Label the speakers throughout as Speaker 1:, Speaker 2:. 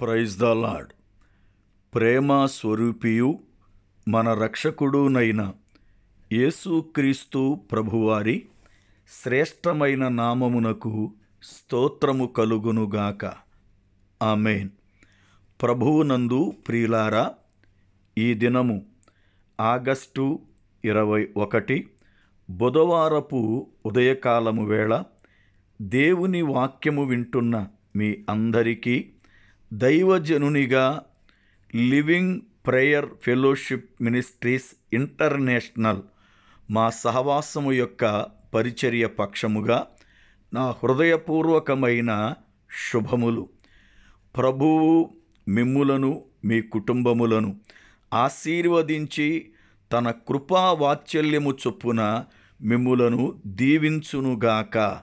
Speaker 1: Praise the lord ప్రేమ స్వరూపియు మన రక్షకుడునైన యేసుక్రీస్తు ప్రభువారి శ్రేష్టమైన నామమునకు స్తోత్రము కలుగునుగాక ఆమెన్. ప్రభువునందు ప్రియులారా ఈ దినము ఆగస్టు ఇరవై ఒకటి బుధవారపు ఉదయకాలము వేళ దేవుని వాక్యము వింటున్న మీ అందరికీ దైవజనునిగా living prayer fellowship ministries international మా సహవాసము యొక్క పరిచర్య పక్షముగా నా హృదయపూర్వకమైన శుభములు. ప్రభువు మిమ్ములను మీ కుటుంబములను ఆశీర్వదించి తన కృపా వాత్సల్యము చొప్పున మిమ్ములను దీవించునుగాక.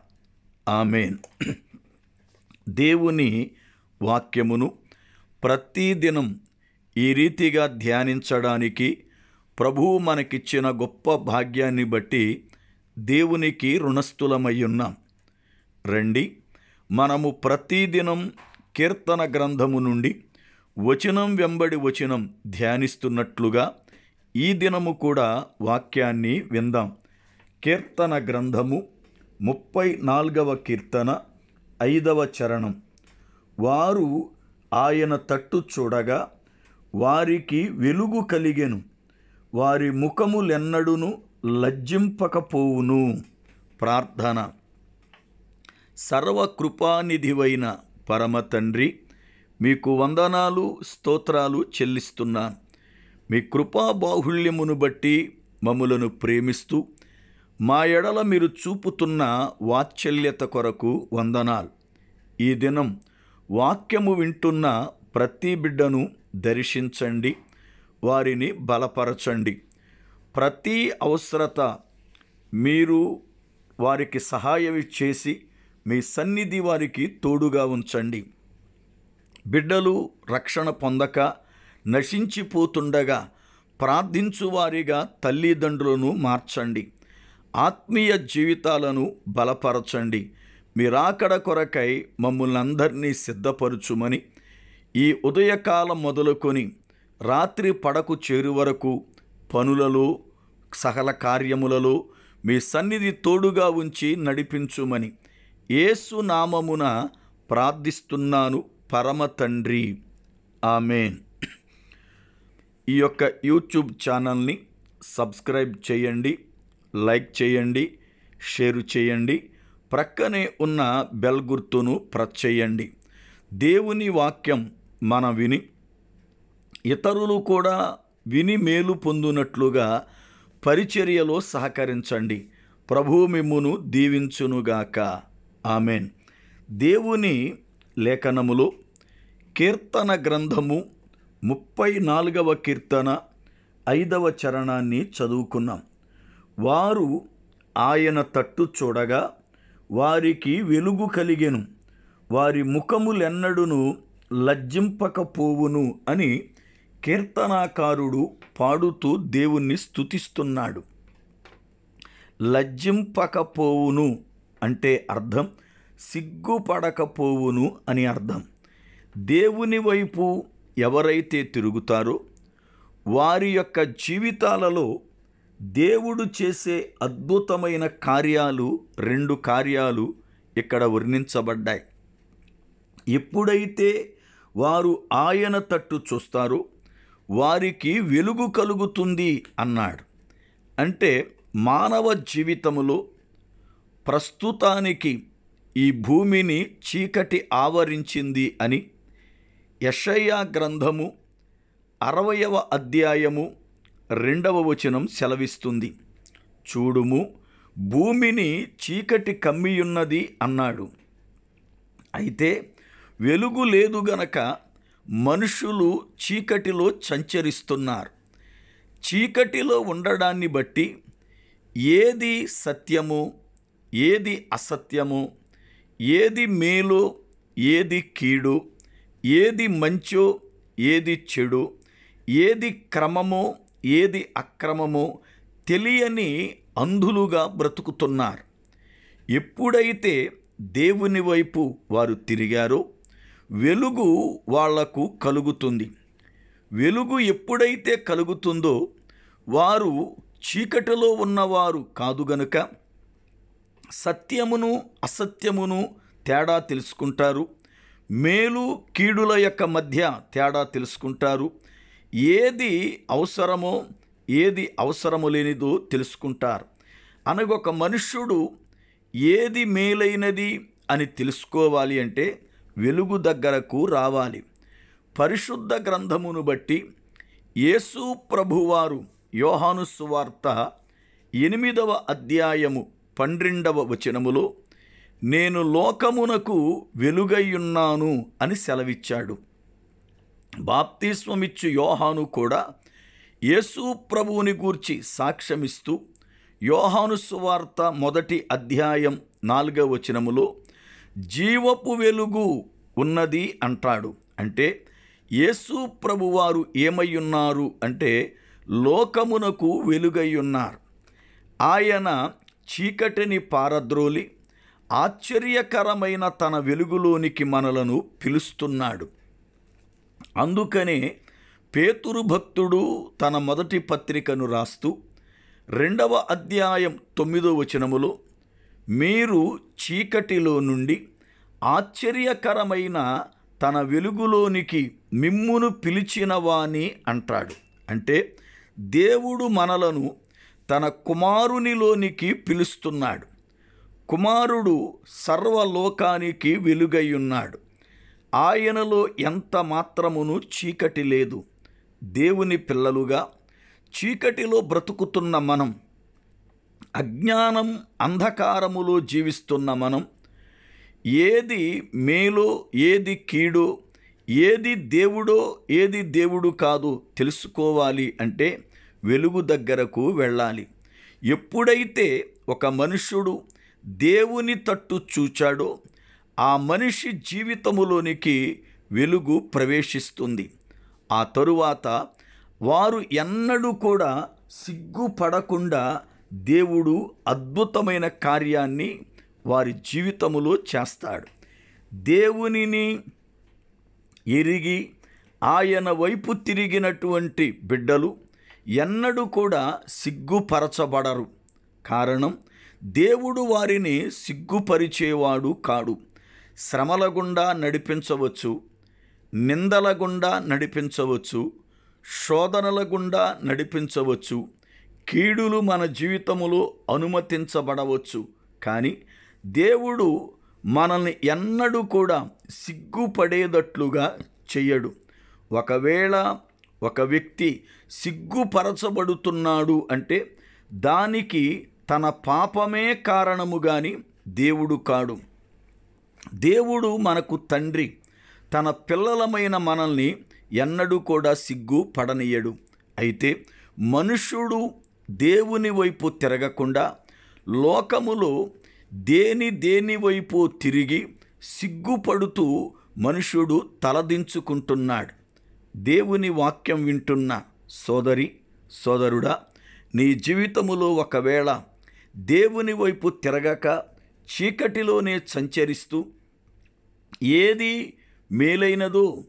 Speaker 1: ఆమెన్. దేవుని వాక్యమును ప్రతిదినం ఈ రీతిగా ధ్యానించడానికి ప్రభువు మనకిచ్చిన గొప్ప భాగ్యాన్ని బట్టి దేవునికి రుణస్థులమయ్యున్నాం ఉన్నాం రండి మనము ప్రతిదినం కీర్తన గ్రంథము నుండి వచనం వెంబడి వచనం ధ్యానిస్తున్నట్లుగా ఈ దినము కూడా వాక్యాన్ని విందాం. కీర్తన గ్రంథము ముప్పై నాలుగవ కీర్తన ఐదవ చరణం. వారు ఆయన తట్టు చూడగా వారికి వెలుగు కలిగెను. వారి ముఖములెన్నడును లజ్జింపకపోవును. ప్రార్థన. సర్వకృపానిధివైన పరమ తండ్రి మీకు వందనాలు స్తోత్రాలు చెల్లిస్తున్నాను మీ కృపా బాహుళ్యమును బట్టి మమ్ములను ప్రేమిస్తూ మా ఎడల మీరు చూపుతున్న వాత్సల్యత కొరకు వందనాలు. ఈ దినం వాక్యము వింటున్న ప్రతి బిడ్డను దర్శించండి వారిని బలపరచండి. ప్రతి అవసరత మీరు వారికి సహాయం చేసి మీ సన్నిధి వారికి తోడుగా ఉంచండి. బిడ్డలు రక్షణ పొందక నశించిపోతుండగా ప్రార్థించువారిగా తల్లిదండ్రులను మార్చండి. ఆత్మీయ జీవితాలను బలపరచండి. మీరాకడ కొరకై మమ్మల్ని అందరినీ సిద్ధపరచుమని ఈ ఉదయకాలం మొదలుకొని రాత్రి పడకు చేరు వరకు పనులలో సకల కార్యములలో మీ సన్నిధి తోడుగా ఉంచి నడిపించుమని యేసు నామమున ప్రార్థిస్తున్నాను పరమ తండ్రి. ఆమె ఈ యొక్క యూట్యూబ్ ఛానల్ని సబ్స్క్రైబ్ చేయండి లైక్ చేయండి షేర్ చేయండి. ప్రక్కనే ఉన్న బెల్ గుర్తును ప్రెస్ చేయండి దేవుని వాక్యం మన విని ఇతరులు కూడా విని మేలు పొందునట్లుగా పరిచర్యలో సహకరించండి. ప్రభు మిమ్మును దీవించునుగాక. ఆమెన్. దేవుని లేఖనములో కీర్తన గ్రంథము ముప్పై నాలుగవ కీర్తన ఐదవ చరణాన్ని చదువుకున్నాం. వారు ఆయన తట్టు చూడగా వారికి వెలుగు కలిగెను. వారి ముఖములెన్నడును లజ్జింపకపోవును అని కీర్తనాకారుడు పాడుతూ దేవుణ్ణి స్తుతిస్తున్నాడు. లజ్జింపకపోవును అంటే అర్థం సిగ్గుపడకపోవును అని అర్థం. దేవుని వైపు ఎవరైతే తిరుగుతారో వారి యొక్క జీవితాలలో దేవుడు చేసే అద్భుతమైన కార్యాలు రెండు కార్యాలు ఇక్కడ వర్ణించబడ్డాయి. ఎప్పుడైతే వారు ఆయన తట్టు చూస్తారో వారికి వెలుగు కలుగుతుంది అన్నాడు. అంటే మానవ జీవితములో ప్రస్తుతానికి ఈ భూమిని చీకటి ఆవరించింది అని యషయ్యా గ్రంథము అరవయవ అధ్యాయము రెండవ వచనం సెలవిస్తుంది. చూడుము భూమిని చీకటి కమ్మియున్నది అన్నాడు. అయితే వెలుగు లేదు గనక మనుషులు చీకటిలో సంచరిస్తున్నారు. చీకటిలో ఉండడాన్ని బట్టి ఏది సత్యము ఏది అసత్యము ఏది మేలు ఏది కీడు ఏది మంచో ఏది చెడు ఏది క్రమమో ఏది అక్రమమో తెలియని అంధులుగా బ్రతుకుతున్నారు. ఎప్పుడైతే దేవుని వైపు వారు తిరిగారో వెలుగు వాళ్ళకు కలుగుతుంది. వెలుగు ఎప్పుడైతే కలుగుతుందో వారు చీకటిలో ఉన్నవారు కాదు గనుక సత్యమును అసత్యమును తేడా తెలుసుకుంటారు. మేలు కీడుల యొక్క మధ్య తేడా తెలుసుకుంటారు. ఏది అవసరమో ఏది అవసరము లేనిదో తెలుసుకుంటారు. అనగా ఒక మనుష్యుడు ఏది మేలైనది అని తెలుసుకోవాలి అంటే వెలుగు దగ్గరకు రావాలి. పరిశుద్ధ గ్రంథమును బట్టి యేసు ప్రభువారు యోహాను సువార్త ఎనిమిదవ అధ్యాయము పన్నెండవ వచనములో నేను లోకమునకు వెలుగయ్యున్నాను అని సెలవిచ్చాడు. బాప్తిస్వమిచ్చు యోహాను కూడా యేసు ప్రభువుని గూర్చి సాక్ష్యమిస్తూ యోహాను సువార్త మొదటి అధ్యాయం నాలుగవ వచనములో జీవపు వెలుగు ఉన్నది అంటాడు. అంటే యేసు ప్రభువారు ఏమై ఉన్నారు అంటే లోకమునకు వెలుగై ఉన్నారు ఆయన చీకటిని పారద్రోలి ఆశ్చర్యకరమైన తన వెలుగులోనికి మనలను పిలుస్తున్నాడు. అందుకనే పేతురు భక్తుడు తన మొదటి పత్రికను రాస్తూ రెండవ అధ్యాయం తొమ్మిదో వచనములో మీరు చీకటిలో నుండి ఆశ్చర్యకరమైన తన వెలుగులోనికి మిమ్మును పిలిచినవాని అంటాడు. అంటే దేవుడు మనలను తన కుమారునిలోనికి పిలుస్తున్నాడు. కుమారుడు సర్వలోకానికి వెలుగై ఉన్నాడు. ఆయనలో ఎంత మాత్రమును చీకటి లేదు. దేవుని పిల్లలుగా చీకటిలో బ్రతుకుతున్న మనం అజ్ఞానం అంధకారములో జీవిస్తున్న మనం ఏది మేలో ఏది కీడో ఏది దేవుడో ఏది దేవుడు కాదో తెలుసుకోవాలి అంటే వెలుగు దగ్గరకు వెళ్ళాలి. ఎప్పుడైతే ఒక మనుష్యుడు దేవుని తట్టు చూచాడో ఆ మనిషి జీవితములోనికి వెలుగు ప్రవేశిస్తుంది. ఆ తరువాత వారు ఎన్నడూ కూడా సిగ్గుపడకుండా దేవుడు అద్భుతమైన కార్యాన్ని వారి జీవితములో చేస్తాడు. దేవునిని ఎరిగి ఆయన వైపు తిరిగినటువంటి బిడ్డలు ఎన్నడూ కూడా సిగ్గుపరచబడరు. కారణం దేవుడు వారిని సిగ్గుపరిచేవాడు కాడు. శ్రమల గుండా నడిపించవచ్చు నిందల గుండా నడిపించవచ్చు శోధనల గుండా నడిపించవచ్చు కీడులు మన జీవితములో అనుమతించబడవచ్చు. కానీ దేవుడు మనల్ని ఎన్నడూ కూడా సిగ్గుపడేటట్లుగా చెయ్యడు. ఒకవేళ ఒక వ్యక్తి సిగ్గుపరచబడుతున్నాడు అంటే దానికి తన పాపమే కారణము గాని దేవుడు కాడు. దేవుడు మనకు తండ్రి. తన పిల్లలమైన మనల్ని ఎన్నడూ కూడా సిగ్గు పడనీయడు. అయితే మనుష్యుడు దేవుని వైపు తిరగకుండా లోకములో దేని దేని వైపు తిరిగి సిగ్గుపడుతూ మనుషుడు తలదించుకుంటున్నాడు. దేవుని వాక్యం వింటున్న సోదరి సోదరుడా నీ జీవితములో ఒకవేళ దేవుని వైపు తిరగక చీకటిలోనే సంచరిస్తూ ఏది మేలైనదో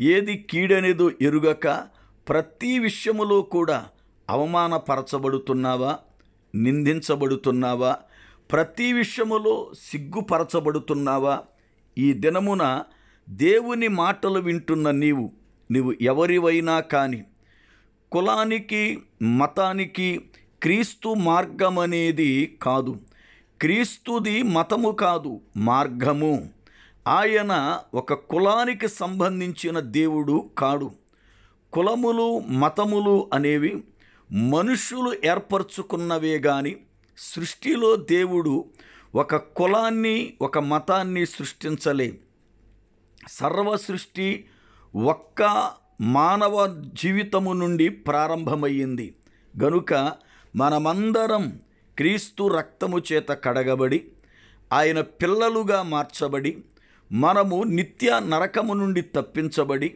Speaker 1: ఏది కీడనేదో ఎరుగక ప్రతి విషయములో కూడా అవమానపరచబడుతున్నావా? నిందించబడుతున్నావా? ప్రతి విషయములో సిగ్గుపరచబడుతున్నావా? ఈ దినమున దేవుని మాటలు వింటున్న నీవు నీవు ఎవరివైనా కానీ కులానికి మతానికి క్రీస్తు మార్గం అనేది కాదు. క్రీస్తుది మతము కాదు మార్గము. ఆయన ఒక కులానికి సంబంధించిన దేవుడు కాడు. కులములు మతములు అనేవి మనుషులు ఏర్పరచుకున్నవే గాని సృష్టిలో దేవుడు ఒక కులాన్ని ఒక మతాన్ని సృష్టించలే. సర్వ సృష్టి ఒక్క మానవ జీవితము నుండి ప్రారంభమయ్యింది. గనుక మనమందరం క్రీస్తు రక్తము చేత కడగబడి ఆయన పిల్లలుగా మార్చబడి మనము నిత్య నరకము నుండి తప్పించబడి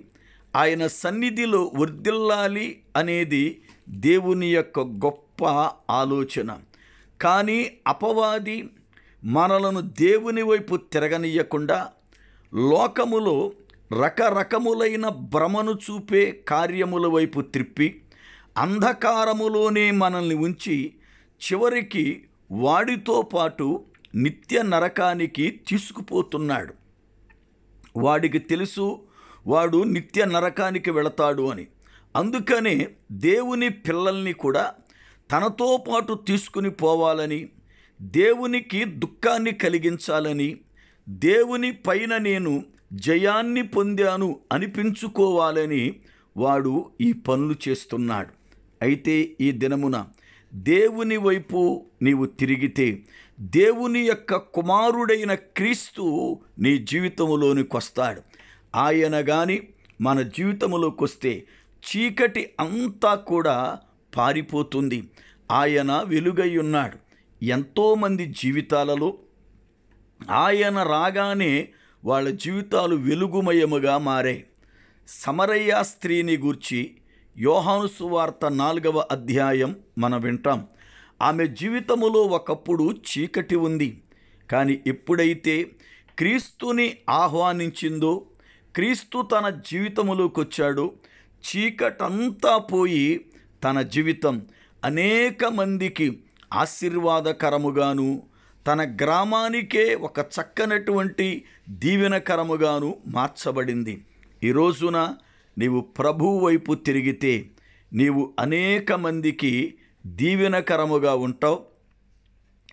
Speaker 1: ఆయన సన్నిధిలో వర్దిల్లాలి అనేది దేవుని యొక్క గొప్ప ఆలోచన. కానీ అపవాది మనలను దేవుని వైపు తిరగనీయకుండా లోకములో రకరకములైన భ్రమను చూపే కార్యముల వైపు త్రిప్పి అంధకారములోనే మనల్ని ఉంచి చివరికి వాడితో పాటు నిత్య నరకానికి తీసుకుపోతున్నాడు. వాడికి తెలుసు వాడు నిత్య నరకానికి వెళతాడు అని. అందుకనే దేవుని పిల్లల్ని కూడా తనతో పాటు తీసుకుని పోవాలని దేవునికి దుఃఖాన్ని కలిగించాలని దేవుని పైన నేను జయాన్ని పొందాను అనిపించుకోవాలని వాడు ఈ పనులు చేస్తున్నాడు. అయితే ఈ దినమున దేవుని వైపు నీవు తిరిగితే దేవుని యొక్క కుమారుడైన క్రీస్తు నీ జీవితంలోనికి వస్తాడు. ఆయన కానీ మన జీవితంలోకి వస్తే చీకటి అంతా కూడా పారిపోతుంది. ఆయన వెలుగై ఉన్నాడు. ఎంతోమంది జీవితాలలో ఆయన రాగానే వాళ్ళ జీవితాలు వెలుగుమయముగా మారాయి సమరయ్య స్త్రీని గూర్చి యోహాను సువార్త నాలుగవ అధ్యాయం మనం వింటాం. ఆమె జీవితములో ఒకప్పుడు చీకటి ఉంది. కానీ ఎప్పుడైతే క్రీస్తుని ఆహ్వానించిందో క్రీస్తు తన జీవితములోకి వచ్చాడో చీకటంతా పోయి తన జీవితం అనేక మందికి ఆశీర్వాదకరముగాను తన గ్రామానికే ఒక చక్కనటువంటి దీవెనకరముగాను మార్చబడింది. ఈ రోజున నీవు ప్రభు వైపు తిరిగితే నీవు అనేక మందికి దీవెనకరముగా ఉంటావు.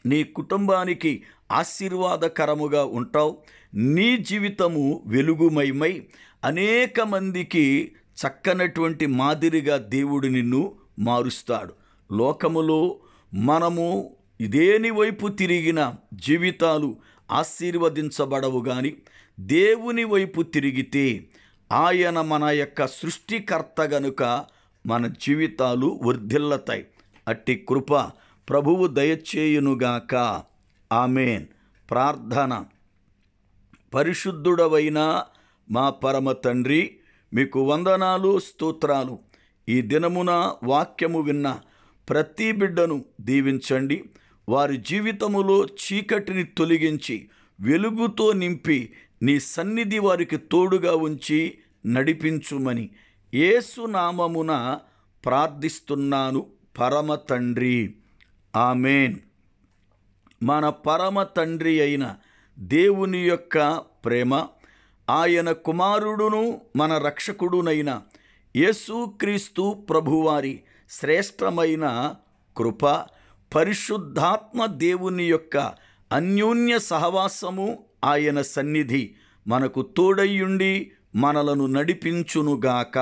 Speaker 1: నీ కుటుంబానికి ఆశీర్వాదకరముగా ఉంటావు. నీ జీవితము వెలుగుమయమై అనేక మందికి చక్కనటువంటి మాదిరిగా దేవుడు నిన్ను మారుస్తాడు. లోకములో మనము దేని వైపు తిరిగిన జీవితాలు ఆశీర్వదించబడవు కానీ దేవుని వైపు తిరిగితే ఆయన మన యొక్క సృష్టికర్త గనుక మన జీవితాలు వర్ధిల్లతాయి. అట్టి కృప ప్రభువు దయచేయునుగాక. ఆమెన్. ప్రార్థన. పరిశుద్ధుడవైన మా పరమ తండ్రి మీకు వందనాలు స్తోత్రాలు. ఈ దినమున వాక్యము విన్న ప్రతి బిడ్డను దీవించండి. వారి జీవితములో చీకటిని తొలగించి వెలుగుతో నింపి నీ సన్నిధి వారికి తోడుగా ఉంచి నడిపించుమని ఏసునామమున ప్రార్థిస్తున్నాను. పరమ తండ్రి ఆమెన్. మన పరమ తండ్రి అయిన దేవుని యొక్క ప్రేమ ఆయన కుమారుడును మన రక్షకుడునైన యేసుక్రీస్తు ప్రభువారి శ్రేష్టమైన కృప పరిశుద్ధాత్మ దేవుని యొక్క అన్యోన్య సహవాసము ఆయన సన్నిధి మనకు తోడయ్యుండి మనలను నడిపించునుగాక.